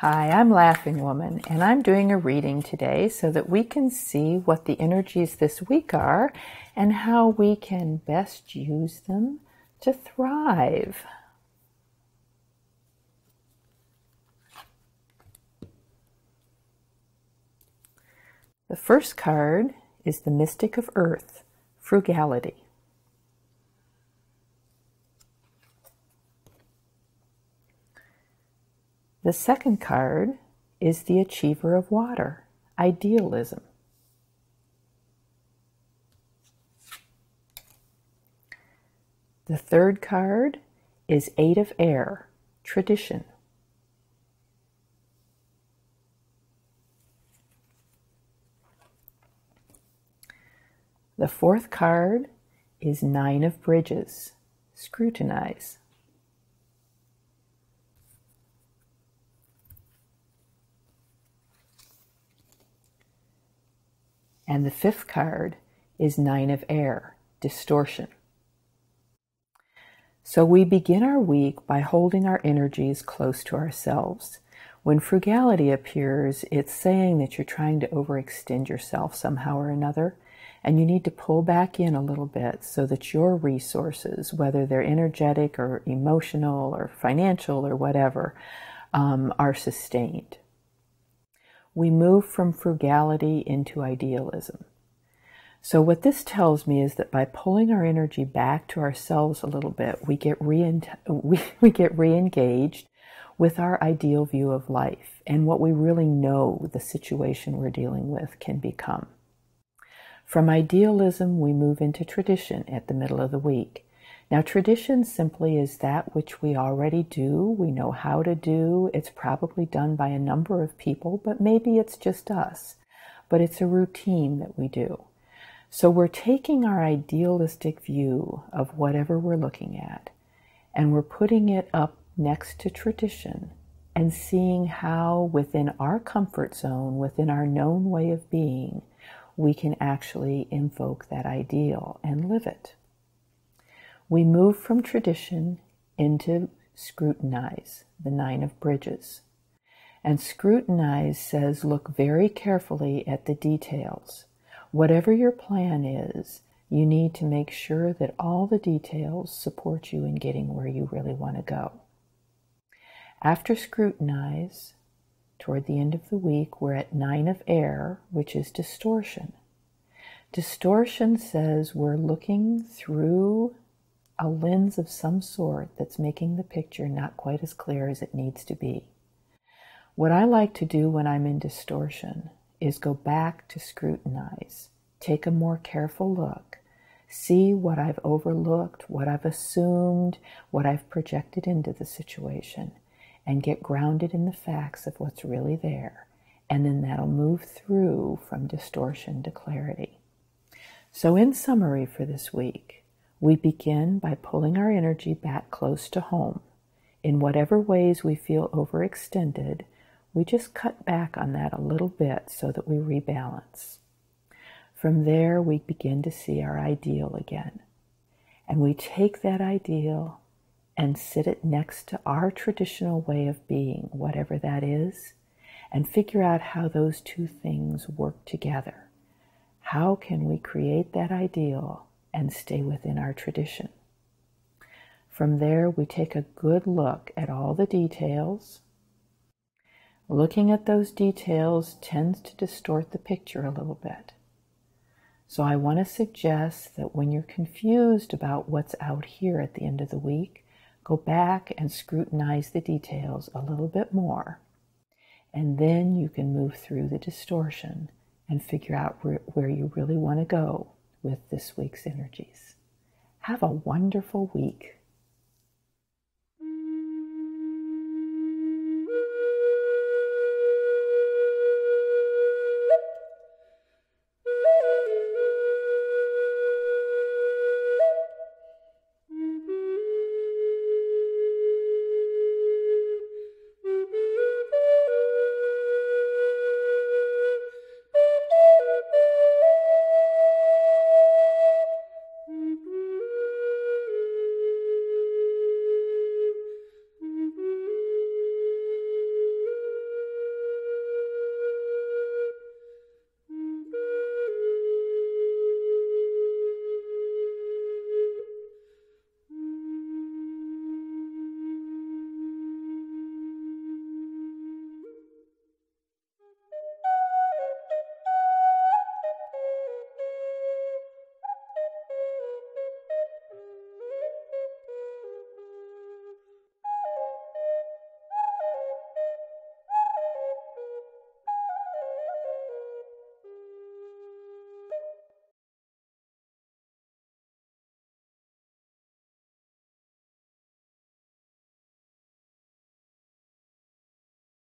Hi, I'm Laughing Womyn, and I'm doing a reading today so that we can see what the energies this week are and how we can best use them to thrive. The first card is the Mystic of Earth, Frugality. The second card is the Achiever of Water, Idealism. The third card is Eight of Air, Tradition. The fourth card is Nine of Bridges, Scrutinize. And the fifth card is Nine of Air, Distortion. So we begin our week by holding our energies close to ourselves. When frugality appears, it's saying that you're trying to overextend yourself somehow or another, and you need to pull back in a little bit so that your resources, whether they're energetic or emotional or financial or whatever, um, are sustained we move from frugality into idealism. So, what this tells me is that by pulling our energy back to ourselves a little bit, we get, re- we, we get re engaged with our ideal view of life and what we really know the situation we're dealing with can become. From idealism, we move into tradition at the middle of the week. Now, tradition simply is that which we already do, we know how to do. It's probably done by a number of people, but maybe it's just us. But it's a routine that we do. So we're taking our idealistic view of whatever we're looking at and we're putting it up next to tradition and seeing how within our comfort zone, within our known way of being, we can actually invoke that ideal and live it we move from tradition into scrutinize, the nine of bridges. And scrutinize says look very carefully at the details. Whatever your plan is, you need to make sure that all the details support you in getting where you really want to go. After scrutinize, toward the end of the week, we're at nine of air, which is distortion. Distortion says we're looking through a lens of some sort that's making the picture not quite as clear as it needs to be. What I like to do when I'm in distortion is go back to scrutinize, take a more careful look, see what I've overlooked, what I've assumed, what I've projected into the situation, and get grounded in the facts of what's really there. And then that'll move through from distortion to clarity. So, in summary for this week, we begin by pulling our energy back close to home. In whatever ways we feel overextended, we just cut back on that a little bit so that we rebalance. From there, we begin to see our ideal again. And we take that ideal and sit it next to our traditional way of being, whatever that is, and figure out how those two things work together. How can we create that ideal and stay within our tradition. From there, we take a good look at all the details. Looking at those details tends to distort the picture a little bit. So, I want to suggest that when you're confused about what's out here at the end of the week, go back and scrutinize the details a little bit more. And then you can move through the distortion and figure out where, where you really want to go with this week's energies. Have a wonderful week.